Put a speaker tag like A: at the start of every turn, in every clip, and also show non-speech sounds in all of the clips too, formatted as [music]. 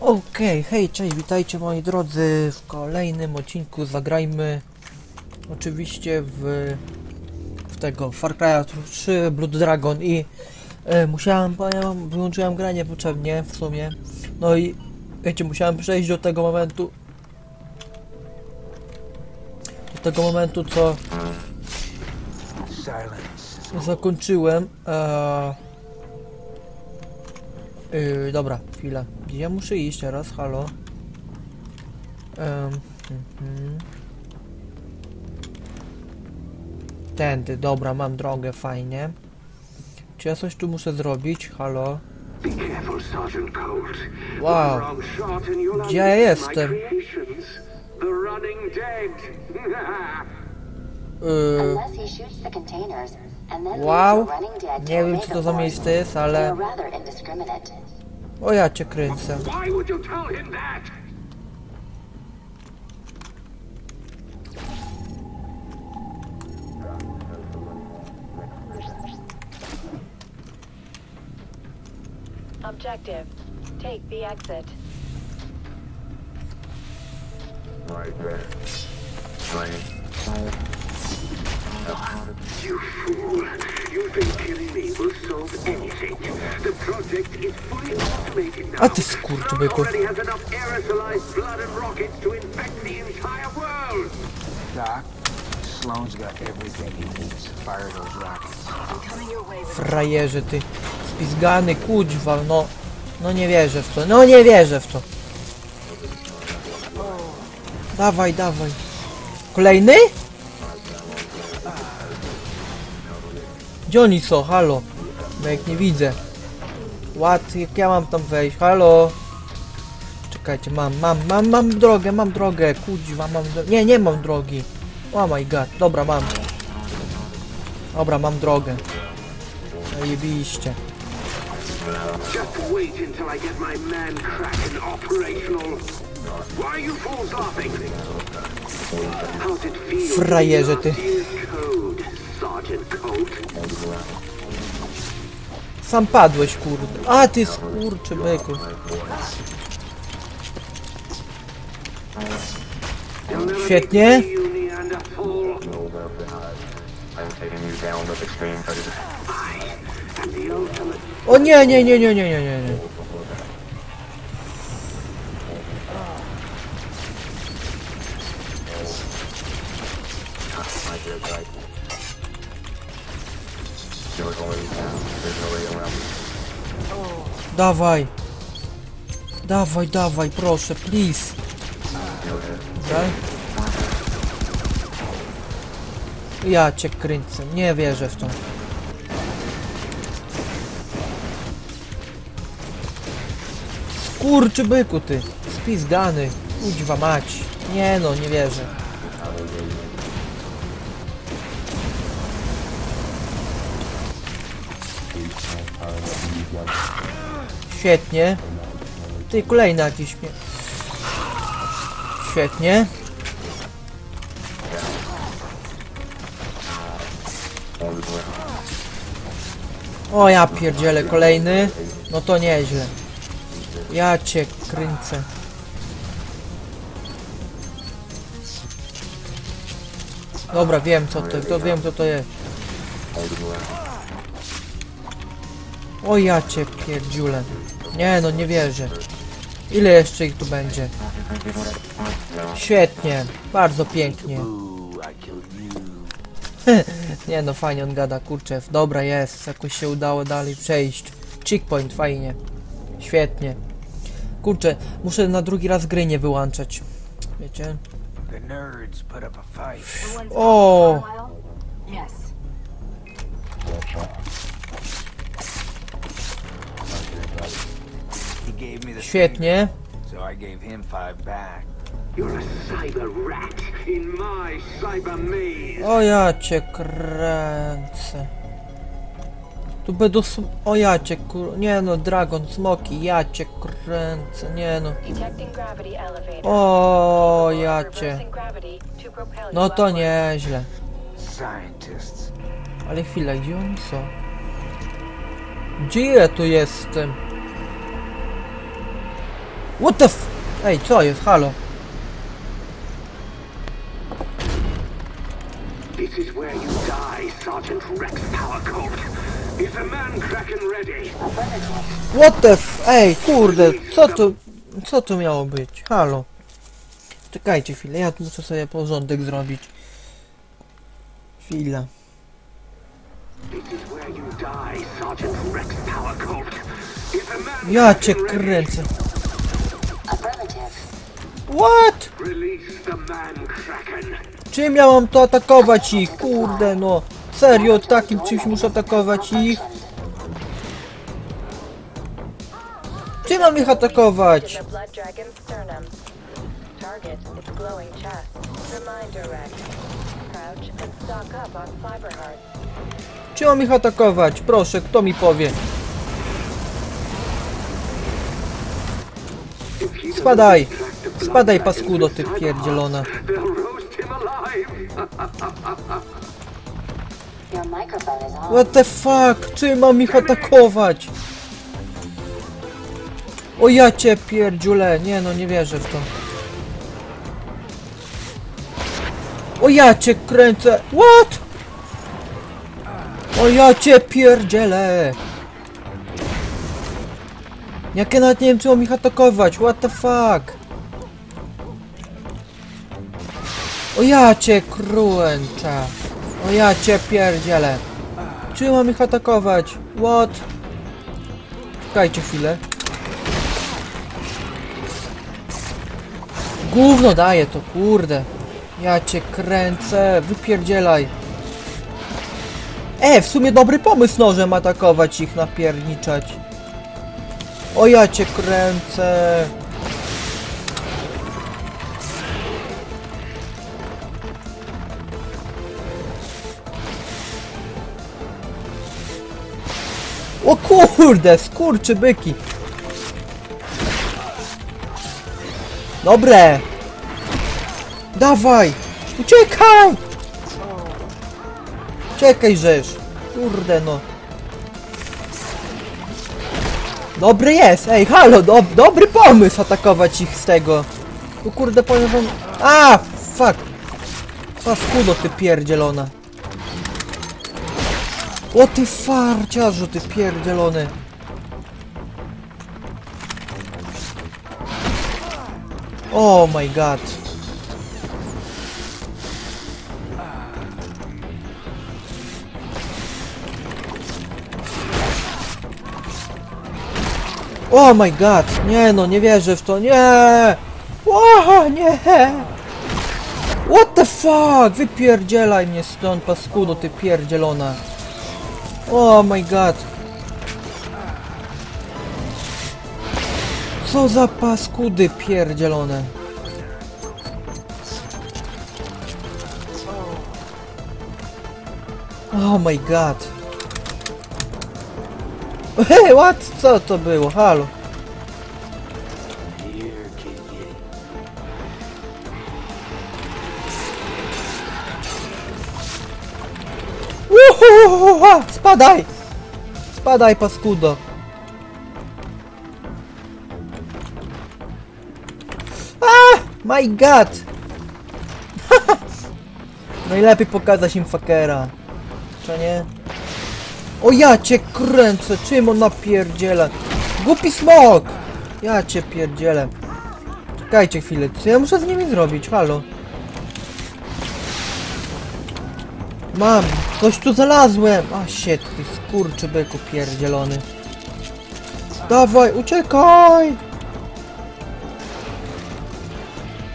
A: Okej, hej, cześć, witajcie moi drodzy w kolejnym odcinku Zagrajmy oczywiście w, w tego Far Cry 3 Blood Dragon i e, musiałem, powiem, wyłączyłem grę niepotrzebnie w sumie. No i wiecie, musiałem przejść do tego momentu do tego momentu co zakończyłem e, Yy, dobra, chwila. Gdzie ja muszę iść teraz? Halo? Um. Tędy, dobra, mam drogę, fajnie. Czy ja coś tu muszę zrobić? Halo? Wow. Gdzie ja jestem? [laughs] Yy, Wow, nie wiem co to za miejsce jest, ale... O ja cię kręcę.
B: Objective. Take the exit.
C: Right there. Right.
D: You fool. You think killing me will solve anything. The project is fully automated now.
A: A ty skurczybyku.
D: Already has enough aerosolized blood and rockets to infect the entire world.
C: Doc, Sloan's got everything he needs. Fire those rockets.
A: Frajerze ty. Spizgany, no. No nie wierzę w to, no nie wierzę w to. Dawaj, dawaj. Kolejny? Gdzie oni są? Halo? Bo jak nie widzę. Ład, jak ja mam tam wejść? Halo? Czekajcie, mam, mam, mam, mam drogę, mam drogę. Kuźwa, mam drogę. Nie, nie mam drogi. Oh my god, dobra, mam. Dobra, mam drogę. Zajebiście.
D: Just wait until I get my man Kraken operational. Why are you fools laughing?
A: Frajerze, ty. Sam padłeś, kurde. A ty skurczy byku. Świetnie. O nie, nie, nie, nie, nie, nie, nie, Dawaj. Dawaj, dawaj, proszę, please. Dobra. Ja cię kręcę, nie wierzę w to. Skurczy byku ty, spizgany, udźwa mać. Nie no, nie wierzę. Świetnie. Ty, kolejny jakiś mnie. Świetnie. O ja pierdzielę, kolejny. No to nieźle. Ja cię kręcę. Dobra, wiem co to, to wiem co to jest. O ja cię pierdziule. Nie no, nie wierzę. Ile jeszcze ich tu będzie? Świetnie, bardzo pięknie. [laughs] Nie no, fajnie on gada, kurczę, dobra jest, jakoś się udało dalej przejść. Checkpoint, fajnie. Świetnie. Kurczę, muszę na drugi raz gry nie wyłączać. Wiecie? O,
D: maze.
A: O ja cię kręcę. Tu będą sm- O ja cię kur... Nie no, dragon, smoki, ja cię kręcę, nie no. O ja cię. No to nieźle. Ale chwila, gdzie oni są? Gdzie ja tu jestem? What the f... Ej, co jest? Halo.
D: This is where you die, Sergeant Rex Powercolt. Is the man Kraken ready?
A: What the f... Ej, kurde, co to... Co to miało być? Halo. Czekajcie chwilę, ja tu muszę sobie porządek zrobić. Chwila.
D: This is where
A: What? Czym ja mam to atakować ich? Kurde no. Serio, takim czymś muszę atakować ich? Czym mam ich atakować? Czym mam ich atakować? Proszę, kto mi powie? Spadaj! Spadaj paskudo ty pierdzielona. What the fuck? Czym mam ich atakować? O ja cię pierdziule. Nie no, nie wierzę w to. O ja cię kręcę. What? O ja cię pierdzielę. Jak ja nawet nie wiem, czy mam ich atakować. What the fuck? O ja cię kręczę. O ja cię pierdzielę. Czy mam ich atakować? What? Czekajcie chwilę. Gówno daje to, kurde. Ja cię kręcę, wypierdzielaj. E, w sumie dobry pomysł nożem atakować ich, napierniczać. O ja cię kręcę. Kurde, skurczy byki. Dobre. Dawaj. Uciekaj. Czekaj, żeż. Kurde no. Dobry jest, ej, halo, do, dobry pomysł atakować ich z tego. Tu kurde powiem wam... A, fuck. Paskudo ty pierdzielona. O ty farciarzu, ty pierdzielony. Oh my god. Oh my god. Nie no, nie wierzę w to. Nie. Ła, nie. What the fuck? Wypierdzielaj mnie stąd, paskudo, ty pierdzielona. Oh my god. Co za paskudy pierdzielone. Oh my god. [laughs] Hej, what? Co to było? Halo. Spadaj! Spadaj, paskudo. Ah! My god! [laughs] Najlepiej pokazać im fakera. Czy nie? O ja cię kręcę, czym on napierdziela? Głupi smok! Ja cię pierdzielę. Czekajcie chwilę, co ja muszę z nimi zrobić? Halo. Mam, coś tu znalazłem! A shit, ty skurczy byku pierdzielony. Dawaj, uciekaj!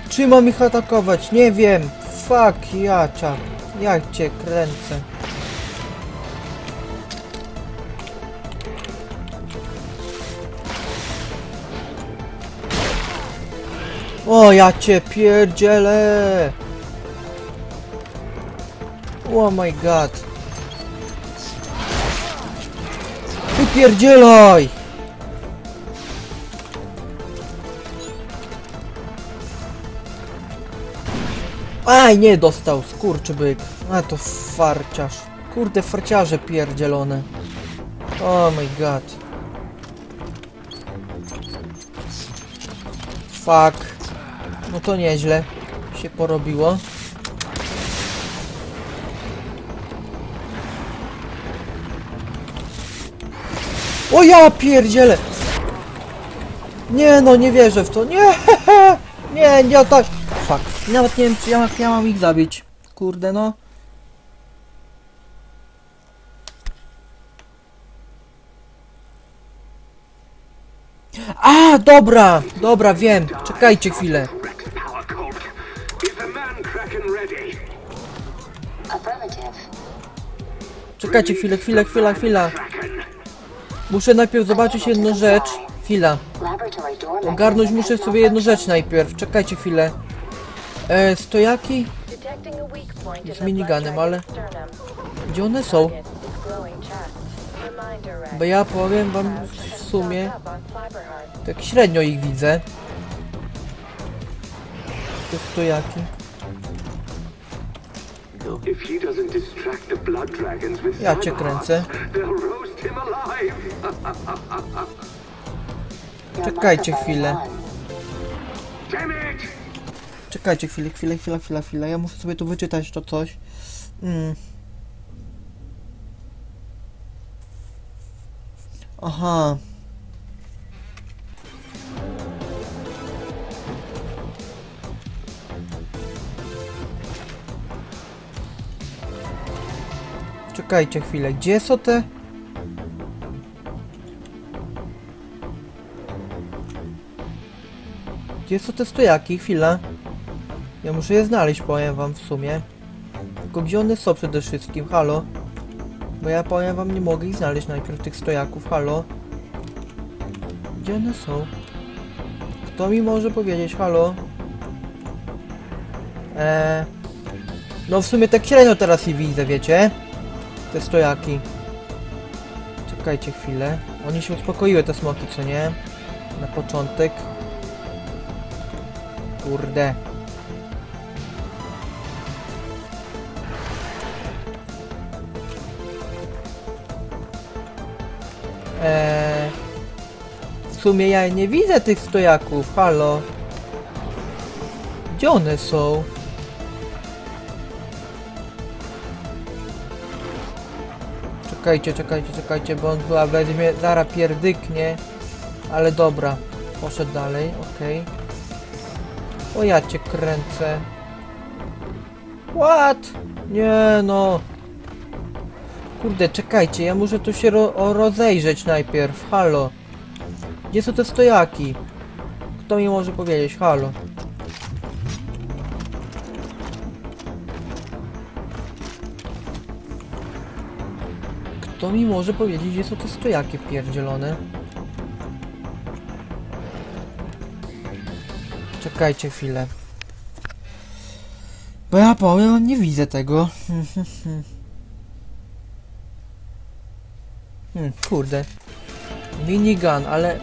A: Czy mam ich atakować? Nie wiem. Fuck, jacza. Jak cię kręcę. O, ja cię pierdzielę! Oh my god. Wypierdzielaj! Aj, nie dostał, skurczybyk. A to farciarz. Kurde, farciarze pierdzielone. Oh my god. Fuck. No to nieźle się porobiło. O ja pierdzielę! Nie no, nie wierzę w to. Nie, [laughs] nie, nie tak. Fuck. Nawet nie wiem, czy ja, ja mam ich zabić. Kurde no. A, dobra, dobra, wiem. Czekajcie chwilę. Czekajcie chwilę, chwilę, chwila, chwila. Muszę najpierw zobaczyć jedną rzecz. Chwila. Ogarnąć muszę sobie jedną rzecz najpierw. Czekajcie chwilę. E, stojaki? Z miniganem, ale-. Gdzie one są? Bo ja powiem wam w sumie, tak średnio ich widzę. Te stojaki.
D: If he doesn't distract the blood dragons with
A: Ja cię kręcę.
D: They'll roast him alive.
E: Your [laughs]
A: Czekajcie chwilę. Czekajcie chwilę, chwilę, chwilę, chwilę, chwilę. Ja muszę sobie tu wyczytać to coś. Mm. Aha. Czekajcie chwilę, gdzie są te? Gdzie są te stojaki? Chwila. Ja muszę je znaleźć, powiem wam w sumie. Tylko gdzie one są przede wszystkim? Halo? Bo ja powiem wam, nie mogę ich znaleźć najpierw tych stojaków. Halo? Gdzie one są? Kto mi może powiedzieć? Halo? Eee... No w sumie tak średnio teraz ich widzę, wiecie? Te stojaki. Czekajcie chwilę. Oni się uspokoiły, te smoki, co nie? Na początek. Kurde. Eee, w sumie ja nie widzę tych stojaków, halo. Gdzie one są? Czekajcie, czekajcie, czekajcie, bo on chyba weźmie, zara pierdyknie. Ale dobra, poszedł dalej, okej. O ja cię kręcę. What? Nie no. Kurde, czekajcie, ja muszę tu się ro rozejrzeć najpierw. Halo. Gdzie są te stojaki? Kto mi może powiedzieć? Halo. Kto mi może powiedzieć, gdzie są te stojaki pierdzielone? Czekajcie chwilę. Bo ja powiem, nie widzę tego. [laughs] Hmm, kurde. Minigun, ale...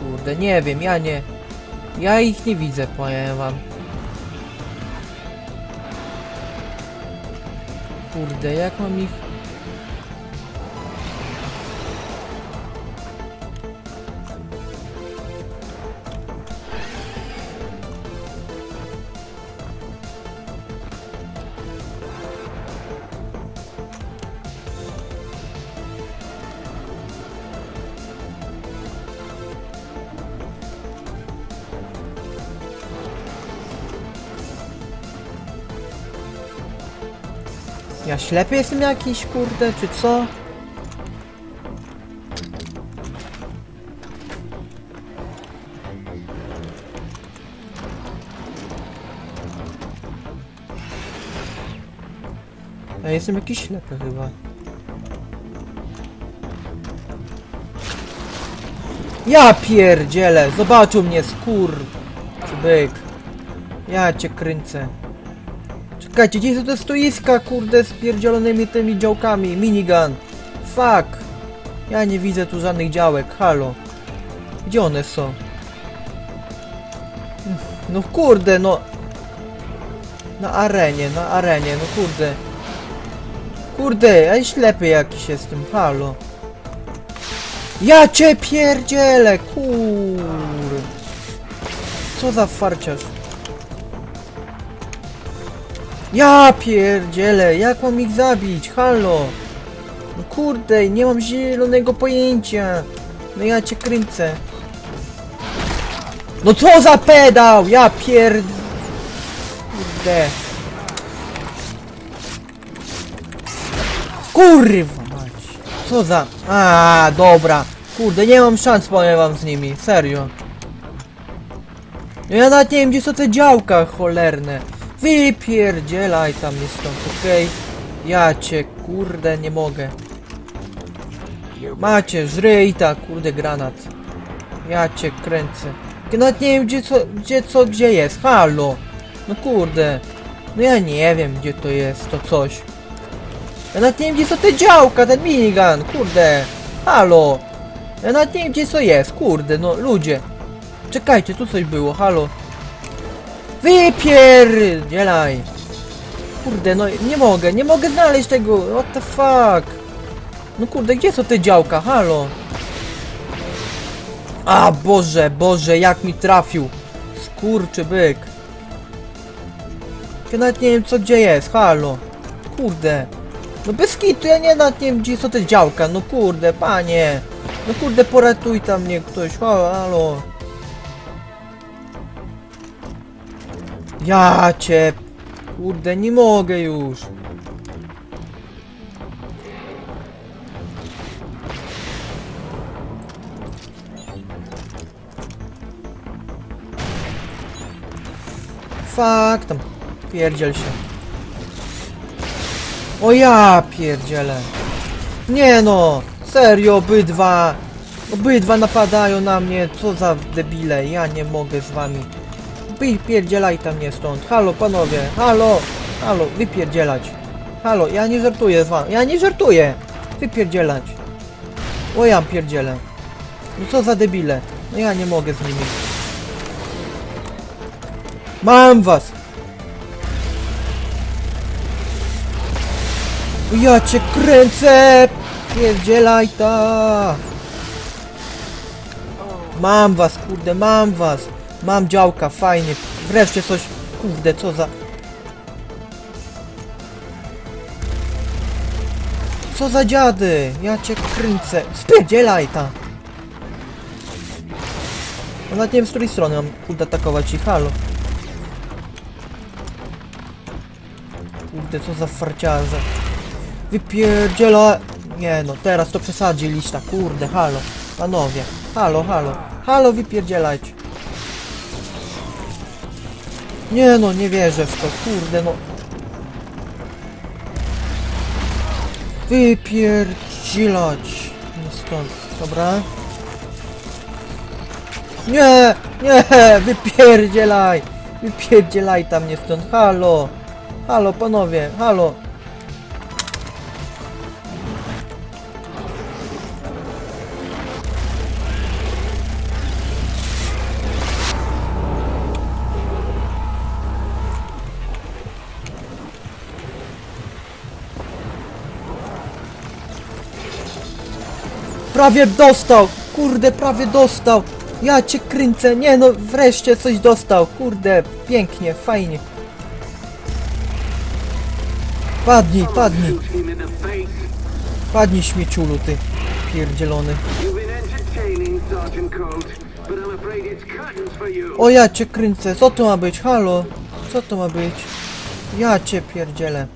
A: Kurde, nie wiem, ja nie... Ja ich nie widzę, powiem wam. Kurde, jak mam ich... Ja ślepy jestem jakiś, kurde, czy co? Ja jestem jakiś ślepy chyba. Ja pierdzielę! Zobaczył mnie skór! Czy byk. Ja cię kręcę. Czekajcie, gdzie są te stoiska, kurde, z pierdzielonymi tymi działkami? Minigun. Fuck. Ja nie widzę tu żadnych działek, halo. Gdzie one są? No kurde, no. Na arenie, na arenie, no kurde. Kurde, ja ślepy jakiś jestem, halo. Ja cię pierdzielę, kur. co za farciarz? Ja pierdzielę, jak mam ich zabić? Halo! No kurde, nie mam zielonego pojęcia. No ja cię kręcę. No co za pedał! Ja pierd... Kurde. Kurwa mać. Co za... A, dobra. Kurde, nie mam szans, powiem wam z nimi. Serio. Ja nawet nie wiem, gdzie są te działka cholerne. Wypierdzielaj tam jest stąd, okej? Ja cię, kurde, nie mogę. Macie, żryj ta, kurde, granat. Ja cię kręcę. Nawet nie wiem, gdzie co, gdzie co, gdzie jest. Halo. No kurde. No ja nie wiem, gdzie to jest, to coś. Ja nawet nie wiem, gdzie są te działka, ten minigun, kurde. Halo. Ja nawet nie wiem, gdzie co jest, kurde, no ludzie. Czekajcie, tu coś było, halo. Wypierdzielaj. Kurde, no nie mogę, nie mogę znaleźć tego, what the fuck. No kurde, gdzie są te działka, halo. A, Boże, Boże, jak mi trafił. Skurczy byk. Ja nawet nie wiem, co gdzie jest, halo. Kurde. No bez kitu, ja nie nawet nie wiem, gdzie są te działka, no kurde, panie. No kurde, poratuj tam mnie ktoś, halo, Ja cię... Kurde, nie mogę już. Fak, tam pierdziel się. O ja pierdzielę. Nie no, serio, obydwa. Obydwa napadają na mnie, co za debile, ja nie mogę z wami. Wypierdzielaj tam mnie stąd. Halo panowie, halo, halo, wypierdzielać. Halo, ja nie żartuję z wami, ja nie żartuję. Wypierdzielać. O ja pierdzielę. No co za debile. No ja nie mogę z nimi. Mam was! Ja cię kręcę! Pierdzielaj ta! Mam was, kurde, mam was! Mam działka, fajnie. Wreszcie coś, kurde, co za... Co za dziady? Ja cię kręcę. Spierdzielaj ta! Nawet nie wiem z której strony mam kurde atakować ich, halo. Kurde, co za farciarze. Wypierdziela... Nie no, teraz to przesadzi lista, kurde, halo. Panowie, halo, halo. Halo, wypierdzielać. Nie no, nie wierzę w to, kurde no. Wypierdzielać. Nie stąd, dobra. Nie, nie, wypierdzielaj. Wypierdzielaj tam nie stąd, halo. Halo, panowie, halo. Prawie dostał! Kurde, prawie dostał! Ja cię kręcę! Nie no, wreszcie coś dostał! Kurde, pięknie, fajnie. Padnij, padnij, padnij śmieciulu ty, pierdzielony. O ja cię kręcę, co to ma być? Halo? Co to ma być? Ja cię pierdzielę.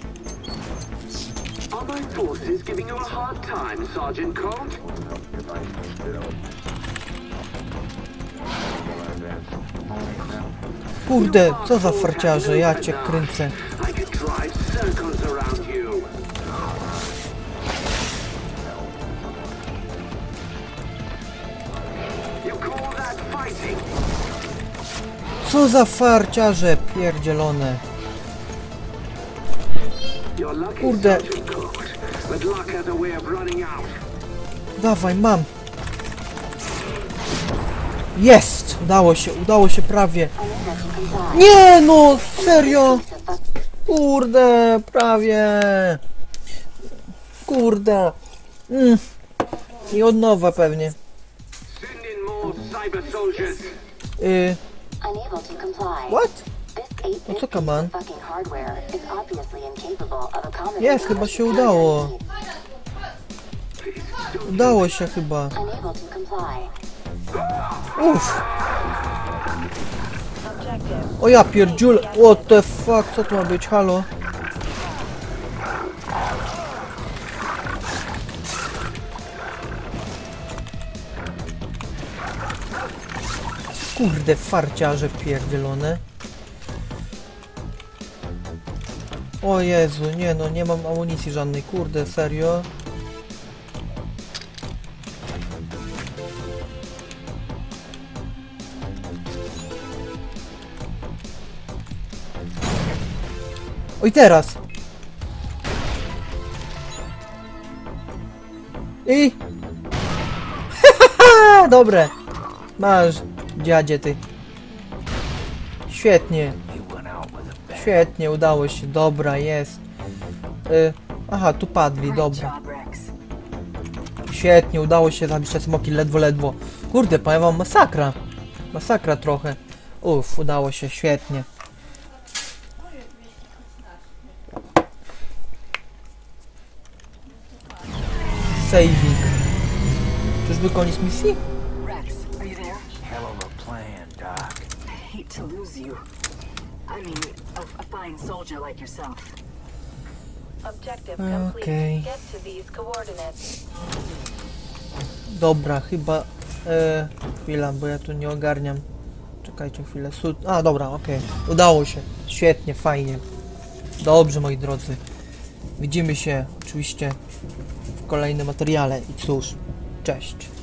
A: Kurde, co za farciarze, ja cię kręcę. Co za farciarze pierdzielone. Kurde. Dawaj, mam. Jest! Udało się, udało się prawie. Nie no, serio! Kurde, prawie. Kurde. Mm. I od nowa pewnie. Y. What?
E: This 8-bit
A: No co,
E: accommodating
A: Jest, chyba się udało. Udało się chyba. Uff. O ja pierdziul. What the fuck, co to ma być? Halo? Kurde, farciarze pierdzielone. O Jezu, nie no, nie mam amunicji żadnej, kurde, serio. Oj, teraz! I... [laughs] Dobre! Masz, dziadzie ty. Świetnie, świetnie, udało się, dobra, jest. Y, aha, tu padli, dobra. Świetnie, udało się zabić te smoki ledwo, ledwo. Kurde, powiem wam, masakra. Masakra trochę. Uff, udało się, świetnie. Saving. Czyżby koniec misji?
F: Rex, are you there?
C: Hell of a plan, Doc.
F: I hate to lose you. I mean, a, a fine soldier like yourself.
B: Objective complete.
A: Okay.
B: Get to these coordinates.
A: Dobra, chyba... E, chwila, bo ja tu nie ogarniam. Czekajcie chwilę. Su A, dobra, okej. Udało się. Świetnie, fajnie. Dobrze, moi drodzy. Widzimy się oczywiście kolejnym materiale. I cóż, cześć.